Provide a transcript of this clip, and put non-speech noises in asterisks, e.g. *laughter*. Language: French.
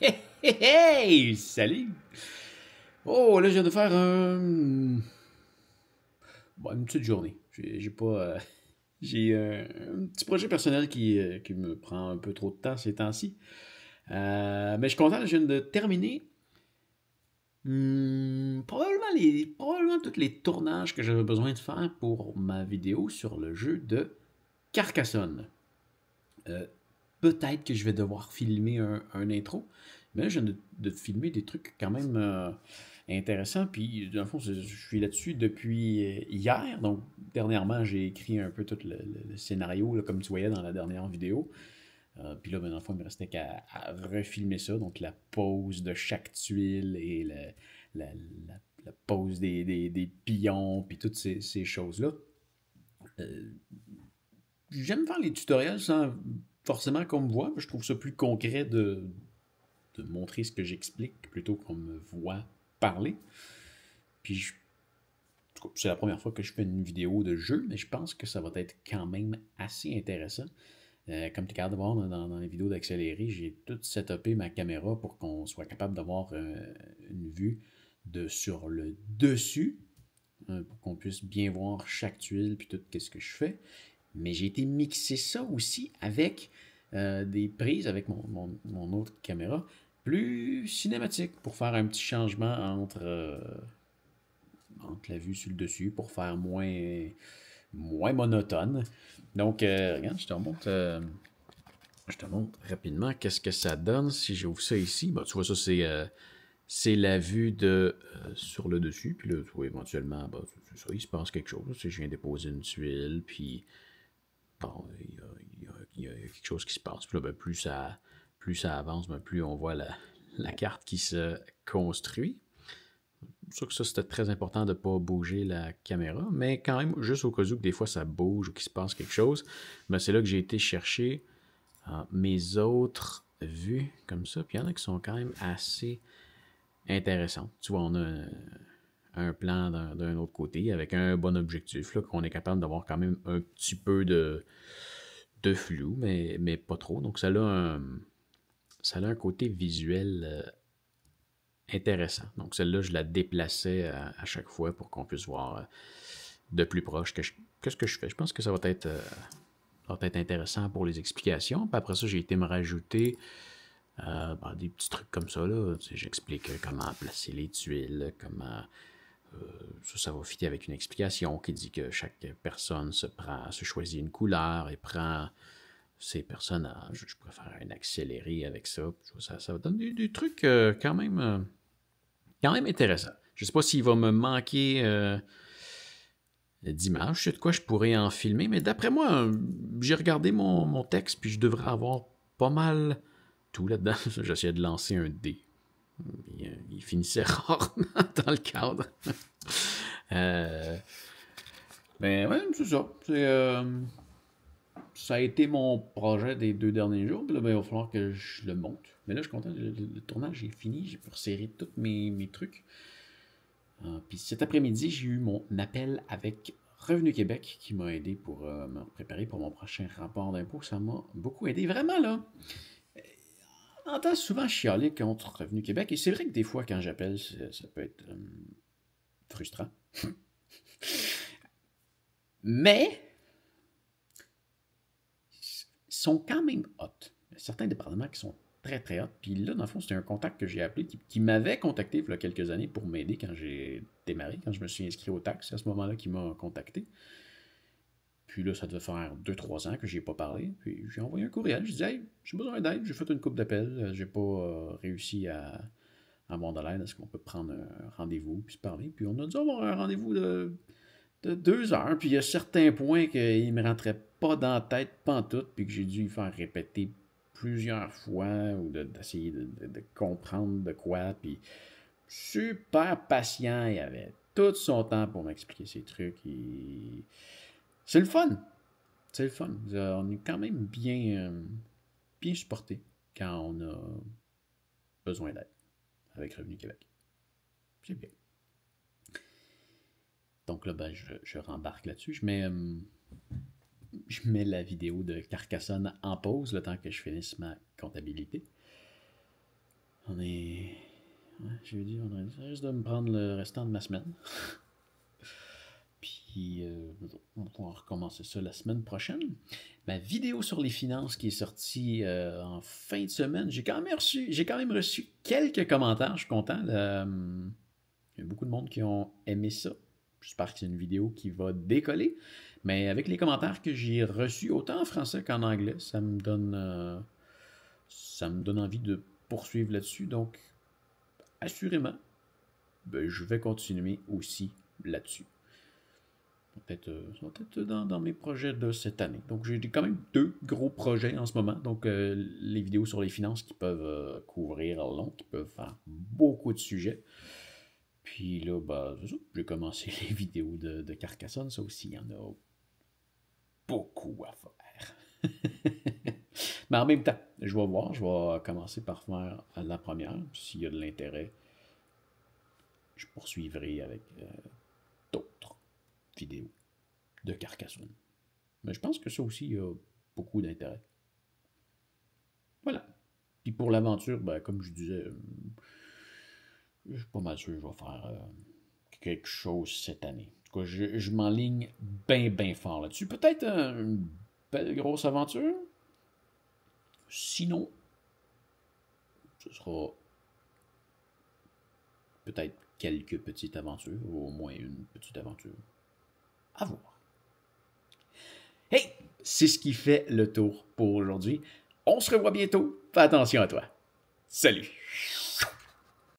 Hey, hey, salut! Oh, là, je viens de faire un... Bon, une petite journée. J'ai euh, *laughs* un petit projet personnel qui, euh, qui me prend un peu trop de temps ces temps-ci. Euh, mais je suis content, je viens de terminer hmm, probablement, les, probablement tous les tournages que j'avais besoin de faire pour ma vidéo sur le jeu de Carcassonne. Peut-être que je vais devoir filmer un, intro, mais là, je viens de, filmer des trucs quand même euh, intéressants. Puis, dans le fond, je suis là-dessus depuis euh, hier. Donc, dernièrement, j'ai écrit un peu tout le, scénario, comme tu voyais dans la dernière vidéo. Euh, puis là, ben, dans le fond, il me restait qu'à refilmer ça. Donc, la pose de chaque tuile et la, pose des, des, pions, puis toutes ces, ces choses-là. Euh, J'aime faire les tutoriels sans forcément qu'on me voit. mais Je trouve ça plus concret de, de montrer ce que j'explique plutôt qu'on me voit parler. Puis c'est la première fois que je fais une vidéo de jeu, mais je pense que ça va être quand même assez intéressant. Euh, comme tu es capable de voir dans, les vidéos d'accéléré, j'ai tout setupé ma caméra pour qu'on soit capable d'avoir euh, une vue de sur le dessus, euh, pour qu'on puisse bien voir chaque tuile puis tout ce que je fais. Mais j'ai été mixer ça aussi avec euh, des prises avec mon, mon- autre caméra plus cinématique pour faire un petit changement entre, euh, entre la vue sur le dessus pour faire moins, moins monotone. Donc, euh, regarde, je te remonte. euh, je te montre rapidement qu'est-ce que ça donne si j'ouvre ça ici. Bon, tu vois, ça, c'est c'est la vue de sur le dessus. Puis là, tu vois, éventuellement, ça, il se passe quelque chose. Si je viens déposer une tuile, puis bon, il y a, quelque chose qui se passe. Puis là, ben, plus, ça, plus ça avance, ben, plus on voit la, carte qui se construit. Sûr que ça, c'était très important de ne pas bouger la caméra, mais quand même, juste au cas où des fois ça bouge ou qu'il se passe quelque chose, ben, c'est là que j'ai été chercher euh, mes autres vues comme ça. Puis il y en a qui sont quand même assez intéressantes. Tu vois, on a un, plan d'un autre côté avec un bon objectif, qu'on est capable d'avoir quand même un petit peu de, flou, mais, pas trop. Donc ça a un, côté visuel euh, intéressant. Donc celle-là, je la déplaçais à, chaque fois pour qu'on puisse voir euh, de plus proche qu'est-ce que je fais. Je pense que ça va être, euh, intéressant pour les explications. Après ça, j'ai été me rajouter ben, des petits trucs comme ça. J'explique comment placer les tuiles, comment ça, ça va fitter avec une explication qui dit que chaque personne se prend, choisit une couleur et prend ses personnages. Je préfère un accéléré avec ça. Ça, ça va donner des, des trucs euh, quand même euh, quand même intéressants. Je sais pas s'il va me manquer euh, d'images. Je sais de quoi je pourrais en filmer, mais d'après moi, euh, j'ai regardé mon, mon texte, puis je devrais avoir pas mal tout là-dedans. *laughs* J'essayais de lancer un dé. Il, finissait *laughs* rarement dans le cadre. *laughs* Euh, mais ouais, c'est ça. Euh, ça a été mon projet des deux derniers jours. Puis là, ben, il va falloir que je le monte. Mais là, je suis content. Le, le- tournage est fini. J'ai pu resserrer tous mes, mes trucs. Euh, puis cet après-midi, j'ai eu mon appel avec Revenu Québec qui m'a aidé pour euh, me préparer pour mon prochain rapport d'impôt. Ça m'a beaucoup aidé. Vraiment, là. Entend souvent chialer contre Revenu Québec. Et c'est vrai que des fois, quand j'appelle, ça, peut être euh, frustrant. *laughs* Mais ils sont quand même hot. Certains départements qui sont très très hot. Puis là, dans le fond, c'était un contact que j'ai appelé qui, qui m'avait contacté il y a quelques années pour m'aider quand j'ai démarré, quand je me suis inscrit au taxes. C'est à ce moment-là qu'il m'a contacté. Puis là, ça devait faire 2-3 ans que j'ai pas parlé. Puis j'ai envoyé un courriel. Je dis Hey, j'ai besoin d'aide. J'ai fait une coupe d'appels. Euh, J'ai pas euh, réussi à de l'aide. Est-ce qu'on peut prendre un rendez-vous puis se parler? Puis on a dû avoir un rendez-vous de de deux heures, puis il y a certains points qu'il ne me rentraient pas dans la tête, pantoute, puis que j'ai dû faire répéter plusieurs fois, ou de- d'essayer de, comprendre de quoi, puis super patient, il avait tout son temps pour m'expliquer ces trucs, c'est le fun, c'est le fun, on est quand même bien, euh, bien supporté quand on a besoin d'aide avec Revenu Québec. C'est bien. Donc là, ben, je, je rembarque là-dessus. Je mets, euh, je mets la vidéo de Carcassonne en pause le temps que je finisse ma comptabilité. On est. Ouais, jeudi, vendredi. Ça risque de me prendre le restant de ma semaine. *laughs* Puis, euh, on va recommencer ça la semaine prochaine. Ma vidéo sur les finances qui est sortie euh, en fin de semaine, j'ai quand, même reçu, quand même reçu quelques commentaires. Je suis content. Euh, il y a beaucoup de monde qui ont aimé ça. J'espère que c'est une vidéo qui va décoller. Mais avec les commentaires que j'ai reçus, autant en français qu'en anglais, ça me donne, ça me donne envie de poursuivre là-dessus. Donc, assurément, ben, je vais continuer aussi là-dessus. Peut-être peut dans, mes projets de cette année. Donc, j'ai quand même deux gros projets en ce moment. Donc, euh, les vidéos sur les finances qui peuvent euh, couvrir long, qui peuvent faire beaucoup de sujets. Puis là, bah, j'ai commencé *laughs* les vidéos de, Carcassonne. Ça aussi, il y en a beaucoup à faire. *laughs* Mais en même temps, je vais voir. Je vais commencer par faire la première. S'il y a de l'intérêt, je poursuivrai avec euh, vidéo de Carcassonne. Mais je pense que ça aussi, a beaucoup d'intérêt. Voilà. Puis pour l'aventure, ben, comme je disais, euh, je suis pas mal sûr que je vais faire euh, quelque chose cette année. Je, je m'enligne bien, bien fort là-dessus. Peut-être une belle grosse aventure. Sinon, ce sera peut-être quelques petites aventures, ou au moins une petite aventure à voir. Hey, c'est ce qui fait le tour pour aujourd'hui. On se revoit bientôt. Fais attention à toi. Salut.